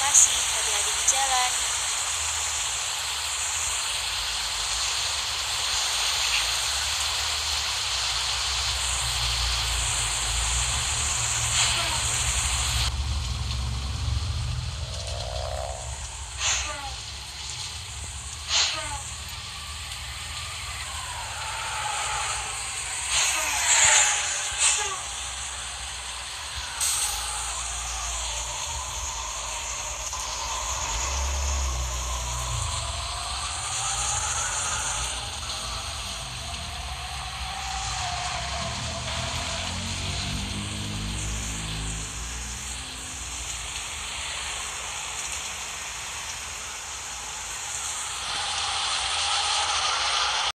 Kasih, hati-hati di jalan.